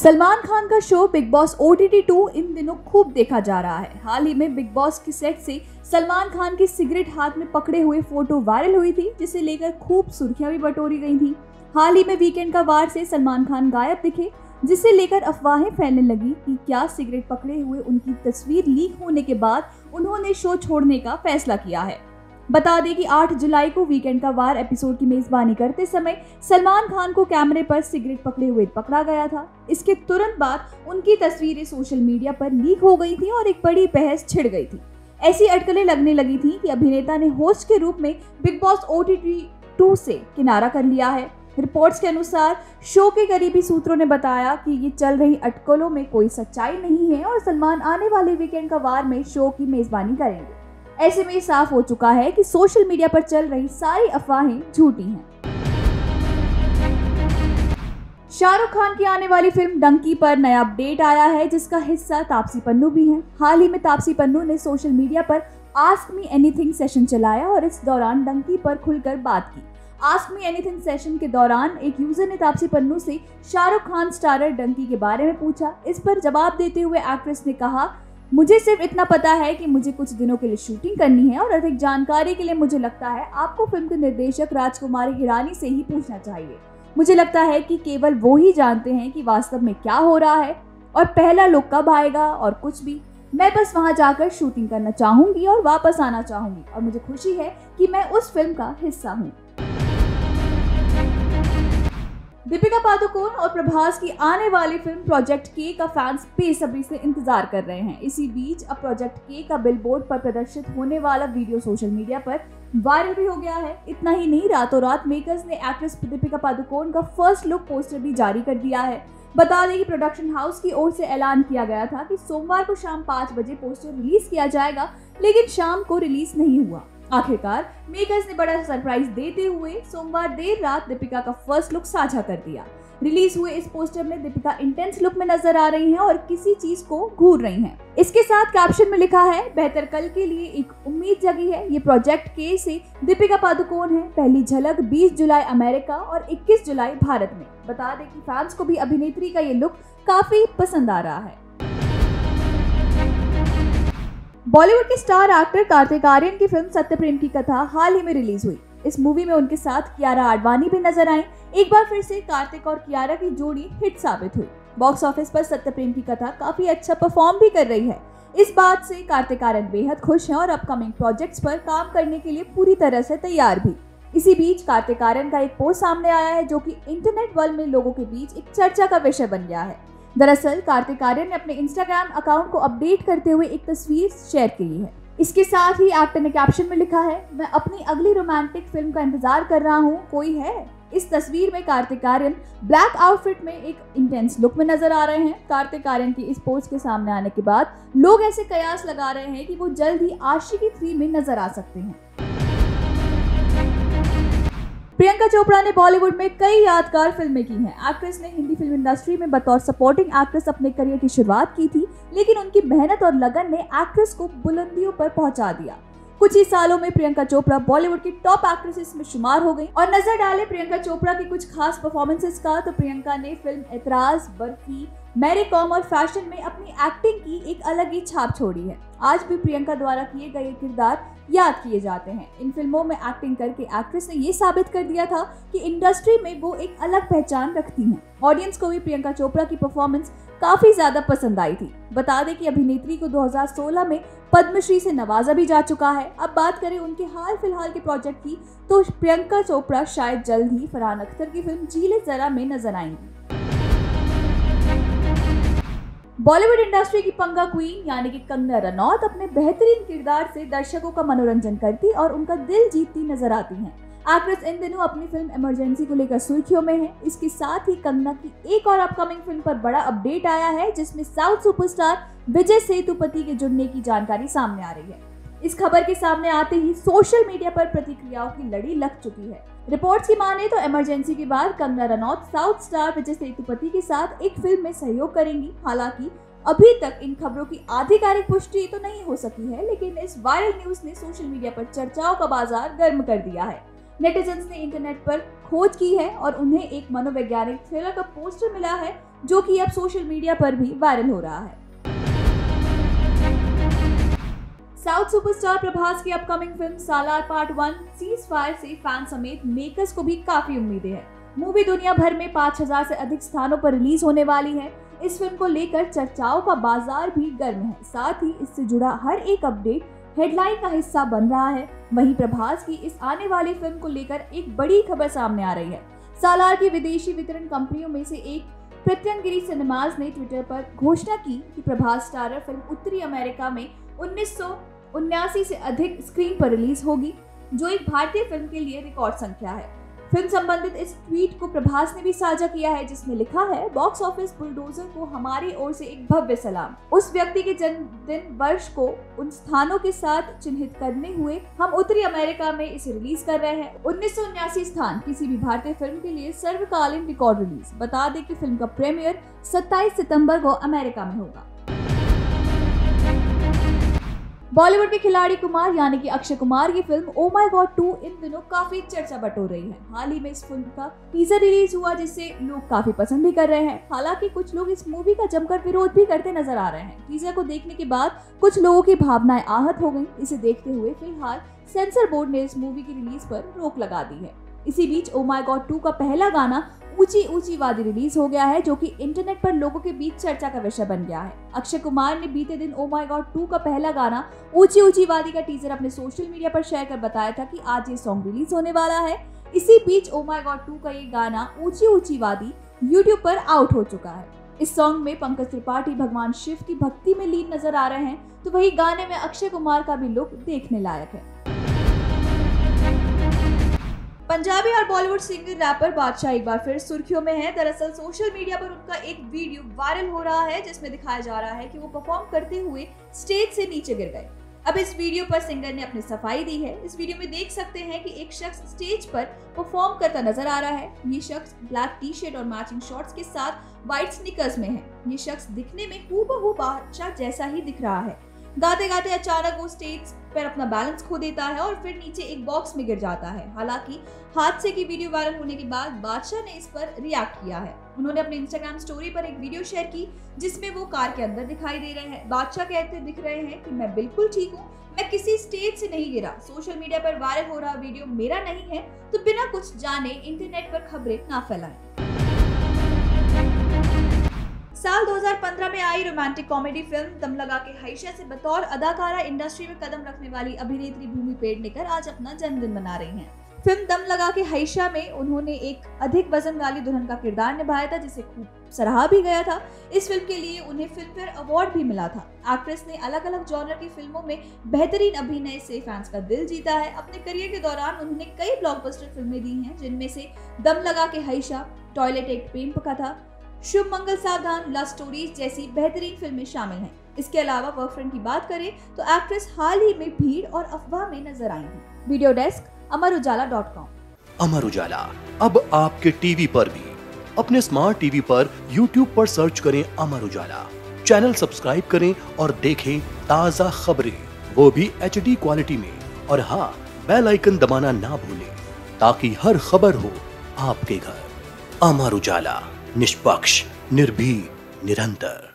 सलमान खान का show Bigg Boss O T T two इन दिनों खूब देखा जा रहा है। हाल ही में बिग बॉस की सेट से सलमान खान की सिगरेट हाथ में पकड़े हुए फ़ोटो वायरल हुई थी, जिसे लेकर खूब सुर्खियाँ भी बटोरी गई थी। हाल ही में वीकेंड का वार से सलमान खान गायब दिखे, जिसे लेकर अफवाहें फैलने लगी कि क्या सिगरेट पकड़े हुए उनकी तस्वीर लीक होने के बाद उन्होंने शो छोड़ने का फैसला किया है। बता दें कि 8 जुलाई को वीकेंड का वार एपिसोड की मेजबानी करते समय सलमान खान को कैमरे पर सिगरेट पकड़े हुए पकड़ा गया था। इसके तुरंत बाद उनकी तस्वीरें सोशल मीडिया पर लीक हो गई थी और एक बड़ी बहस छिड़ गई थी। ऐसी अटकलें लगने लगी थी कि अभिनेता ने होस्ट के रूप में बिग बॉस ओ टू से किनारा कर लिया है। रिपोर्ट्स के अनुसार शो के करीबी सूत्रों ने बताया कि ये चल रही अटकलों में कोई सच्चाई नहीं है और सलमान आने वाले वीकेंड का वार में शो की मेजबानी करेंगे। ऐसे में साफ़ हो चुका है कि सोशल मीडिया पर चल रही सारी अफवाहें झूठी हैं। शाहरुख खान की आने वाली फ़िल्म डंकी पर नया अपडेट आया है, जिसका हिस्सा तापसी पन्नू भी है। हाल ही में तापसी पन्नू ने सोशल मीडिया पर आस्क मी एनीथिंग सेशन चलाया और इस दौरान डंकी पर खुलकर बात की। आस्क मी एनीथिंग सेशन के दौरान एक यूज़र ने तापसी पन्नू से शाहरुख खान स्टारर डंकी के बारे में पूछा। इस पर जवाब देते हुए एक्ट्रेस ने कहा मुझे सिर्फ़ इतना पता है कि मुझे कुछ दिनों के लिए शूटिंग करनी है और अधिक जानकारी के लिए मुझे लगता है आपको फ़िल्म के निर्देशक राजकुमारी हिरानी से ही पूछना चाहिए। मुझे लगता है कि केवल वो ही जानते हैं कि वास्तव में क्या हो रहा है और पहला लुक कब आएगा और कुछ भी। मैं बस वहाँ जाकर शूटिंग करना चाहूँगी और वापस आना चाहूँगी और मुझे खुशी है कि मैं उस फ़िल्म का हिस्सा हूँ। दीपिका पादुकोण और प्रभास की आने वाली फ़िल्म प्रोजेक्ट के का फैंस बेसब्री से इंतज़ार कर रहे हैं। इसी बीच अब प्रोजेक्ट के का बिलबोर्ड पर प्रदर्शित होने वाला वीडियो सोशल मीडिया पर वायरल भी हो गया है। इतना ही नहीं रातों रात मेकर्स ने एक्ट्रेस दीपिका पादुकोण का फ़र्स्ट लुक पोस्टर भी जारी कर दिया है। बता दें कि प्रोडक्शन हाउस की ओर से ऐलान किया गया था कि सोमवार को शाम पाँच बजे पोस्टर रिलीज़ किया जाएगा, लेकिन शाम को रिलीज़ नहीं हुआ। आखिरकार मेकर्स ने बड़ा सरप्राइज़ देते हुए सोमवार देर रात दीपिका का फ़र्स्ट लुक साझा कर दिया। रिलीज़ हुए इस पोस्टर में दीपिका इंटेंस लुक में नज़र आ रही हैं और किसी चीज़ को घूर रही हैं। इसके साथ कैप्शन में लिखा है, बेहतर कल के लिए एक उम्मीद जगी है। ये प्रोजेक्ट के से दीपिका पादुकोण है। पहली झलक 20 जुलाई अमेरिका और 21 जुलाई भारत में। बता दें कि फैंस को भी अभिनेत्री का ये लुक काफ़ी पसंद आ रहा है। बॉलीवुड के स्टार एक्टर कार्तिक आर्यन की फ़िल्म सत्य प्रेम की कथा हाल ही में रिलीज़ हुई। इस मूवी में उनके साथ कियारा आडवाणी भी नज़र आई एक बार फिर से कार्तिक और कियारा की जोड़ी हिट साबित हुई। बॉक्स ऑफ़िस पर सत्य प्रेम की कथा काफ़ी अच्छा परफॉर्म भी कर रही है। इस बात से कार्तिक आर्यन बेहद खुश हैं और अपकमिंग प्रोजेक्ट्स पर काम करने के लिए पूरी तरह से तैयार भी। इसी बीच कार्तिक आर्यन का एक पोस्ट सामने आया है जो कि इंटरनेट वर्ल्ड में लोगों के बीच एक चर्चा का विषय बन गया है। दरअसल, कार्तिक आर्यन ने अपने इंस्टाग्राम अकाउंट को अपडेट करते हुए एक तस्वीर शेयर की है। इसके साथ ही एक्टर ने कैप्शन में लिखा है, मैं अपनी अगली रोमांटिक फ़िल्म का इंतज़ार कर रहा हूँ, कोई है? इस तस्वीर में कार्तिक आर्यन ब्लैक आउटफिट में एक इंटेंस लुक में नज़र आ रहे हैं। कार्तिक आर्यन की इस पोस्ट के सामने आने के बाद लोग ऐसे कयास लगा रहे हैं कि वो जल्द ही आशिकी थ्री में नज़र आ सकते हैं। प्रियंका चोपड़ा ने बॉलीवुड में कई यादगार फ़िल्में की हैं। एक्ट्रेस ने हिंदी फ़िल्म इंडस्ट्री में बतौर सपोर्टिंग एक्ट्रेस अपने करियर की शुरुआत की थी, लेकिन उनकी मेहनत और लगन ने एक्ट्रेस को बुलंदियों पर पहुँचा दिया। कुछ ही सालों में प्रियंका चोपड़ा बॉलीवुड की टॉप एक्ट्रेसेस में शुमार हो गई और नज़र डाले प्रियंका चोपड़ा की कुछ खास परफॉर्मेंसेस का तो प्रियंका ने फ़िल्म एतराज़, बर्फ़ी, मैरी कॉम और फ़ैशन में अपनी एक्टिंग की एक अलग ही छाप छोड़ी है। आज भी प्रियंका द्वारा किए गए किरदार याद किए जाते हैं। इन फ़िल्मों में एक्टिंग करके एक्ट्रेस ने ये साबित कर दिया था कि इंडस्ट्री में वो एक अलग पहचान रखती हैं। ऑडियंस को भी प्रियंका चोपड़ा की परफॉर्मेंस काफ़ी ज़्यादा पसंद आई थी। बता दें कि अभिनेत्री को 2016 में पद्मश्री से नवाजा भी जा चुका है। अब बात करें उनके हाल फ़िलहाल के प्रोजेक्ट की तो प्रियंका चोपड़ा शायद जल्द ही फरहान अख्तर की फ़िल्म जीले जरा में नज़र आएँगी। बॉलीवुड इंडस्ट्री की पंगा क्वीन यानी कि कंगना रनौत, अपने बेहतरीन किरदार से दर्शकों का मनोरंजन करती और उनका दिल जीतती नज़र आती हैं। एक्ट्रेस इन दिनों अपनी फ़िल्म इमरजेंसी को लेकर सुर्खियों में है। इसके साथ ही कंगना की एक और अपकमिंग फ़िल्म पर बड़ा अपडेट आया है, जिसमें साउथ सुपरस्टार विजय सेतुपति के जुड़ने की जानकारी सामने आ रही है। इस खबर के सामने आते ही सोशल मीडिया पर प्रतिक्रियाओं की लड़ी लग चुकी है। रिपोर्ट्स की माने तो इमरजेंसी के बाद कंगना रनौत साउथ स्टार विजय सेतुपति के साथ एक फ़िल्म में सहयोग करेंगी। हालाँकि, अभी तक इन खबरों की आधिकारिक पुष्टि तो नहीं हो सकी है, लेकिन इस वायरल न्यूज़ ने सोशल मीडिया पर चर्चाओं का बाज़ार गर्म कर दिया है। नेटिजन्स ने इंटरनेट पर खोज की है और उन्हें एक मनोवैज्ञानिक थ्रिलर का पोस्टर मिला है, जो कि अब सोशल मीडिया पर भी वायरल हो रहा है। साउथ सुपरस्टार प्रभास की upcoming film Salaar part one ceasefire से फ़ैन समेत मेकर्स को भी काफ़ी उम्मीदें हैं। मूवी दुनिया भर में 5000 से अधिक स्थानों पर रिलीज़ होने वाली है। इस फ़िल्म को लेकर चर्चाओं का बाज़ार भी गर्म है। साथ ही इससे जुड़ा हर एक अपडेट हेडलाइन का हिस्सा बन रहा है। वहीं प्रभास की इस आने वाली फ़िल्म को लेकर एक बड़ी खबर सामने आ रही है। सालार की विदेशी वितरण कंपनियों में से एक प्रत्यंगिरी सिनेमाज ने ट्विटर पर घोषणा की कि प्रभास स्टारर फ़िल्म उत्तरी अमेरिका में उन्नीस से अधिक स्क्रीन पर रिलीज़ होगी, जो एक भारतीय फ़िल्म के लिए रिकॉर्ड संख्या है। फ़िल्म संबंधित इस ट्वीट को प्रभास ने भी साझा किया है, जिसमें लिखा है बॉक्स ऑफ़िस बुलडोजर को हमारी ओर से एक भव्य सलाम। उस व्यक्ति के जन्मदिन वर्ष को उन स्थानों के साथ चिन्हित करने हुए हम उत्तरी अमेरिका में इसे रिलीज़ कर रहे हैं। उन्नीस स्थान, किसी भी भारतीय फ़िल्म के लिए सर्वकालीन रिकॉर्ड रिलीज़ बता दें कि फ़िल्म का प्रीमियर 27 सितंबर को अमेरिका में होगा। बॉलीवुड के खिलाड़ी कुमार, यानी कि अक्षय कुमार की film oh my God two इन दिनों काफ़ी चर्चा बटोर रही है। हाल ही में इस फ़िल्म का टीजर रिलीज़ हुआ जिसे लोग काफ़ी पसंद भी कर रहे हैं। हालाँकि कुछ लोग इस मूवी का जमकर विरोध भी करते नज़र आ रहे हैं। टीजर को देखने के बाद कुछ लोगों की भावनाएँ आहत हो गई इसे देखते हुए फ़िलहाल सेंसर बोर्ड ने इस मूवी की रिलीज़ पर रोक लगा दी है। इसी बीच ओ माई गॉड टू का पहला गाना ऊँची ऊँची वादी रिलीज़ हो गया है, जो कि इंटरनेट पर लोगों के बीच चर्चा का विषय बन गया है। अक्षय कुमार ने बीते दिन ओ माई गॉड टू का पहला गाना ऊँची ऊँची वादी का टीजर अपने सोशल मीडिया पर शेयर कर बताया था कि आज ये सॉन्ग रिलीज़ होने वाला है। इसी बीच ओ माई गॉड टू का ये गाना ऊँची ऊँची वादी यूट्यूब पर आउट हो चुका है। इस सॉन्ग में पंकज त्रिपाठी, भगवान शिव की भक्ति में लीन नज़र आ रहे हैं तो वही गाने में अक्षय कुमार का भी लुक देखने लायक है। पंजाबी और बॉलीवुड सिंगर रैपर बादशाह एक बार फिर सुर्खियों में है। दरअसल सोशल मीडिया पर उनका एक वीडियो वायरल हो रहा है, जिसमें दिखाया जा रहा है कि वो परफॉर्म करते हुए स्टेज से नीचे गिर गए। अब इस वीडियो पर सिंगर ने अपनी सफ़ाई दी है। इस वीडियो में देख सकते हैं कि एक शख्स स्टेज पर परफॉर्म करता नज़र आ रहा है। ये शख्स ब्लैक टी शर्ट और मैचिंग शॉर्ट्स के साथ व्हाइट स्निकर्स में है। ये शख्स दिखने में हूबहू बादशाह जैसा ही दिख रहा है। गाते गाते अचानक वो स्टेज पर अपना बैलेंस खो देता है और फिर नीचे एक बॉक्स में गिर जाता है। हालाँकि, हादसे की वीडियो वायरल होने के बाद बादशाह ने इस पर रिएक्ट किया है। उन्होंने अपने इंस्टाग्राम स्टोरी पर एक वीडियो शेयर की, जिसमें वो कार के अंदर दिखाई दे रहे हैं। बादशाह कहते दिख रहे हैं कि, मैं बिल्कुल ठीक हूँ, मैं किसी स्टेज से नहीं गिरा। सोशल मीडिया पर वायरल हो रहा वीडियो मेरा नहीं है तो बिना कुछ जाने इंटरनेट पर खबरें ना फैलाएँ। साल 2015 में आई रोमांटिक कॉमेडी फ़िल्म दम लगा के हैशा से बतौर अदाकारा इंडस्ट्री में कदम रखने वाली अभिनेत्री भूमि पेडनेकर आज अपना जन्मदिन मना रही हैं। फ़िल्म दम लगा के हैशा में उन्होंने एक अधिक वज़न वाली दुल्हन का किरदार निभाया था, जिसे खूब सराहा भी गया था। इस फ़िल्म के लिए उन्हें फ़िल्म फेयर अवार्ड भी मिला था। एक्ट्रेस ने अलग अलग जॉनर की फ़िल्मों में बेहतरीन अभिनय से फैंस का दिल जीता है। अपने करियर के दौरान उन्होंने कई ब्लॉकबस्टर फ़िल्में दी हैं, जिनमें से दम लगा के हैशा टॉयलेट एक प्रेम कथा शुभ मंगल सावधान लव स्टोरीज जैसी बेहतरीन फ़िल्में शामिल हैं। इसके अलावा वर्क फ्रेंड की बात करें तो एक्ट्रेस हाल ही में भीड़ और अफवाह में नज़र आई हैं। Video desk Amar Ujala dot com Amar Ujala, अब आपके टीवी पर भी। अपने स्मार्ट टीवी पर यूट्यूब पर सर्च करें अमर उजाला। चैनल सब्सक्राइब करें और देखें ताज़ा खबरें। वो भी HD क्वालिटी में। और हाँ बेल आइकन दबाना ना भूलें, ताकि हर खबर हो आपके घर। अमर उजाला। निष्पक्ष निर्भी निरंतर।